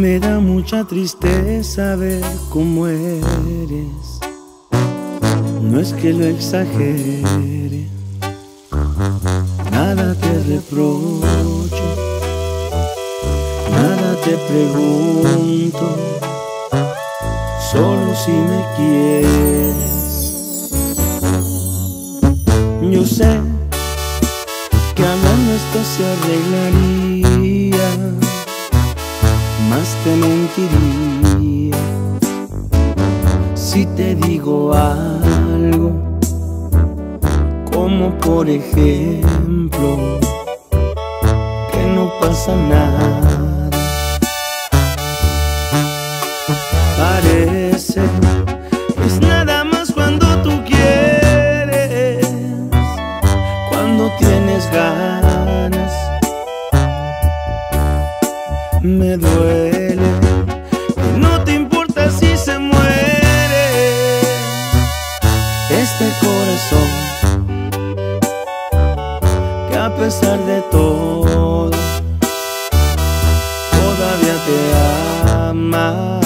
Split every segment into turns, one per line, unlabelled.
Me da mucha tristeza ver cómo eres. No es que lo exagere, nada te reprocho, nada te pregunto, solo si me quieres. Yo sé que hablando esto se arreglaría más te mentiría si te digo algo, como por ejemplo que no pasa nada. Me duele no te importa si se muere este corazón que a pesar de todo todavía te ama.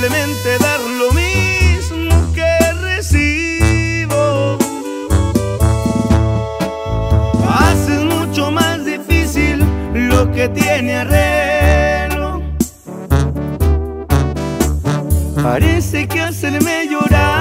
Simplemente dar lo mismo que recibo Haces mucho más difícil lo que tiene arreglo. Parece que hacerme llorar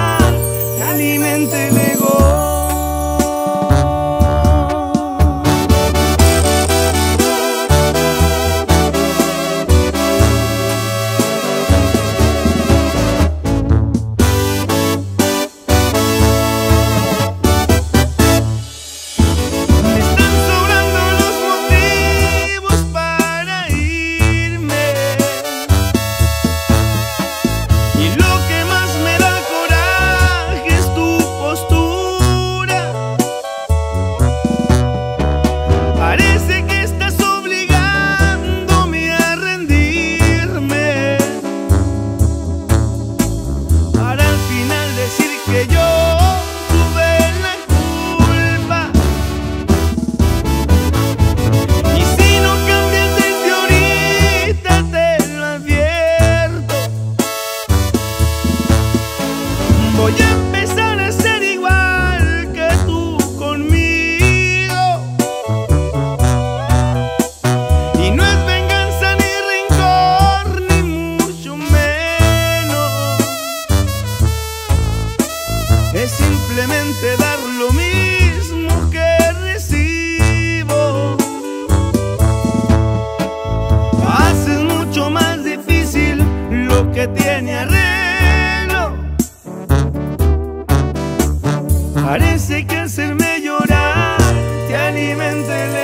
Parece que hacerme llorar te alimenta el